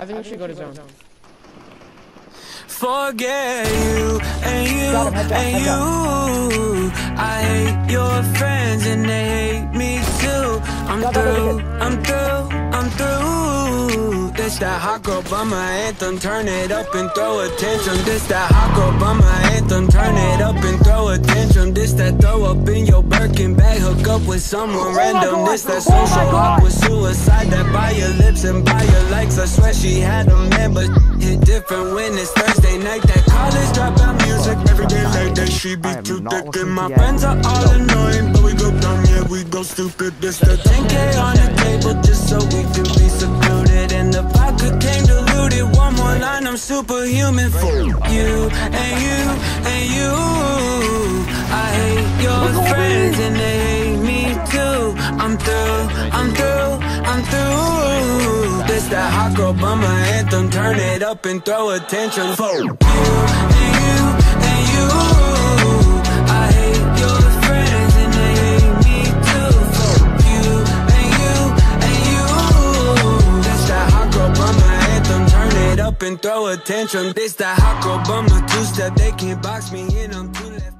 I think we should go to zone. Forget you and you and you. I hate your friends and they hate me too. I'm through, I'm through, I'm through. This that hot girl bummer anthem, turn it up and throw a tantrum. This that hot girl bummer anthem, turn it up and throw a tantrum. This that throw up in your Birkin bag, hook up with someone random. This that social awkward suicide that buy your lips and swear she had a man, but hit different when it's Thursday night. That college dropout music every day like that. She be too thick and my friends are all annoying, but we go dumb, yeah, we go stupid. This the 10k on the table just so we can be secluded. And the vodka came diluted. One more line, I'm superhuman for you and you and you. I hate your friends and they hate me too. I'm through, I'm through, I'm girl anthem. Turn it up and throw a tantrum for you and you and you. I hate your friends and they hate me too. For you and you and you. Anthem. Turn it up and throw a tantrum. This that hot girl bummer two step. They can't box me in. I'm too.